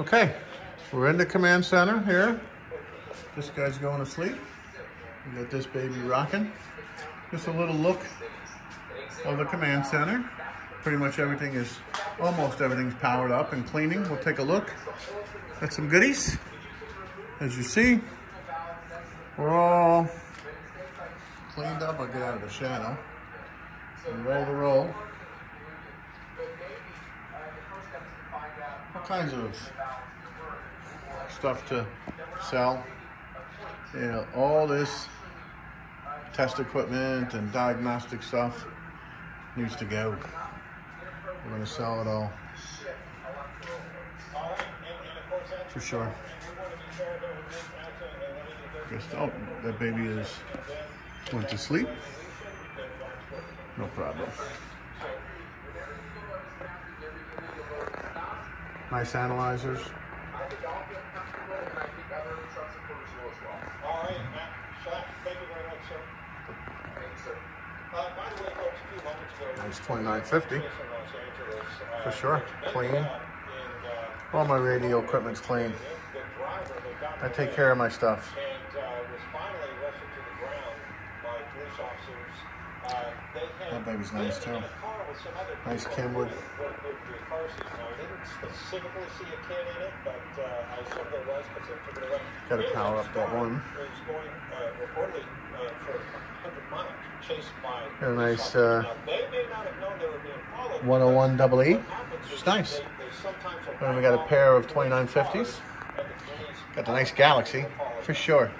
Okay, we're in the command center here. This guy's going to sleep. We got this baby rocking. Just a little look of the command center. Pretty much everything is, almost everything's powered up and cleaning. We'll take a look at some goodies. As you see, we're all cleaned up. I'll get out of the shadow. And ready to roll. All kinds of stuff to sell. Yeah, all this test equipment and diagnostic stuff needs to go. We're gonna sell it all. For sure. Guess, oh, that baby is went to sleep. No problem. Nice analyzers. All right, Matt, thank you very much, sir. By the way, Nice 2950. in Los Angeles, uh, For sure. Clean. All my radio equipment's clean. I take care of my stuff. That baby's nice, too. A car with some other Nice Kenwood. with- with the car seat. Now, I didn't specifically see a kid but I assume there was because they took it away. Gotta power up that one. Was going reportedly for 100 miles, chased by. Got a nice, uh, officers. Now, they may not have known they were being followed. 101 double E. What happens is It's nice. they- they sometimes will And we got a pair of 2950s. and the police Got the nice Galaxy, for sure.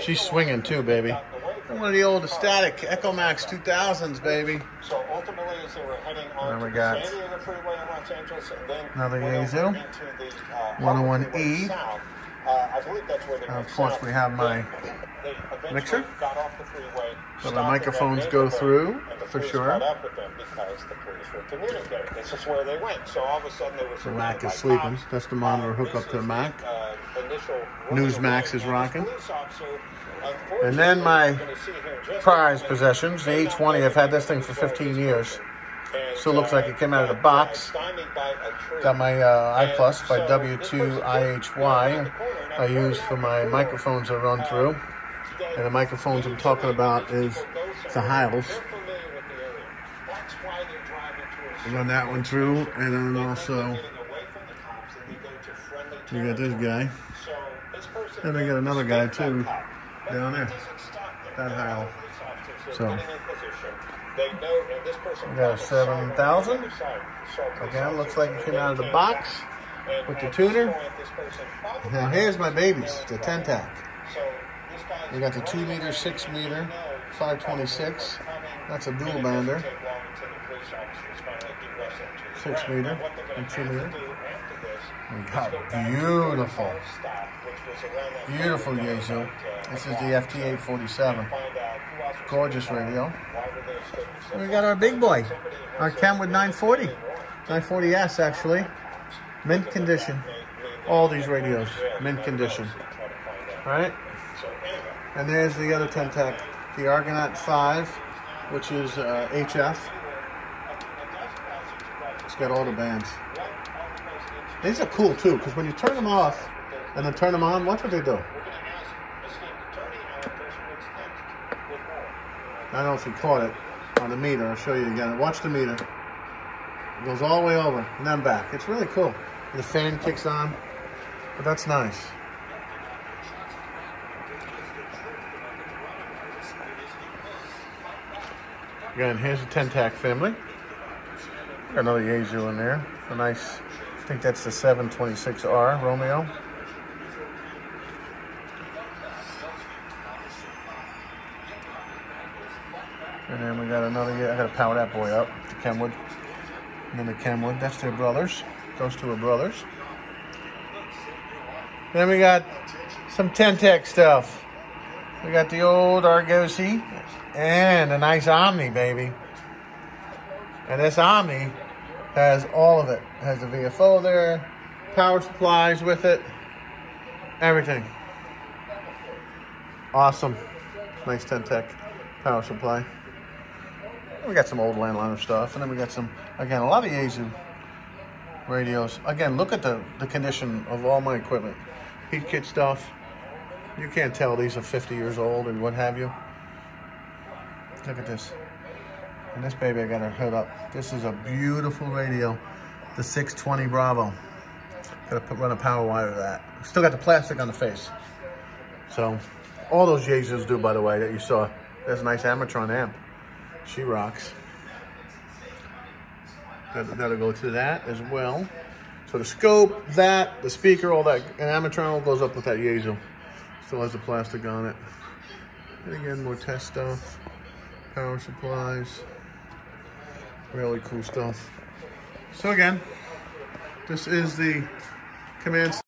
She's swinging too, baby. gotten away from One of the old static Echo Max 2000s, baby. So ultimately, as they were heading on we got the San Diego Freeway in Los Angeles, and then another went over Yaesu. into the uh, 101E. Uh, I believe that's where they And went of course, we have my mixer. Got off the freeway. So the microphones go through, for sure. Caught up with them because the police were communicating. This is where they went. So all of a sudden, they were The Mac is sleeping. That's the monitor Uh, hook up to the Mac. uh, Newsmax is rocking. this police officer, And then my unfortunately, we're gonna see here in just a Prize possessions, the may A20. I've had this thing for 15 he's years. And, Still looks like it came out of the box. Got my uh, I Plus by W2IHY. I use for my microphones I run through. And the microphones I'm talking about is the Heils. I run that one through, and then also we got this guy. Then we got another guy too down there. That Heil. So we got a 7000. Again, looks like it came out of the box with the tuner. Now here's my babies, the Tentec. We got the 2 meter, 6 meter, 526. That's a dual bander. 6 meter and 2 meter. We got beautiful, beautiful Yaesu. This is the FT847. Gorgeous radio. We got our big boy, our Kenwood 940. 940S actually. Mint condition. All these radios, mint condition. All right? And there's the other Tentec, the Argonaut 5, which is uh, HF. It's got all the bands. These are cool too, because when you turn them off and then turn them on, watch what they do. I don't know if you caught it on the meter. I'll show you again. Watch the meter. It goes all the way over and then back. It's really cool. The fan kicks on, but that's nice. Again, here's the Tentec family. Got another Yaesu in there. A nice, I think that's the 726R Romeo. And then we got another, I gotta power that boy up, the Kenwood. Another Kenwood, that's their brothers. Those two are brothers. Then we got some Tentec stuff. We got the old Argosy and a nice Omni, baby. And this Omni has all of it. has the VFO there, power supplies with it, everything. Awesome. Nice Tentec power supply. We got some old landliner stuff, and then we got some, again, a lot of Asian radios. Again, look at the, the condition of all my equipment. Heathkit stuff. You can't tell these are 50 years old and what have you. Look at this. And this baby I got to hood up. This is a beautiful radio. The 620 Bravo. Got to put, run a power wire to that. Still got the plastic on the face. So, all those Yaesus do, by the way, that you saw. There's a nice Ameritron amp. She rocks. That'll, that'll go to that as well. So the scope, that, the speaker, all that, and Ameritron all goes up with that Yaesu. Still has the plastic on it. And again, more test stuff, power supplies, really cool stuff. So again, this is the command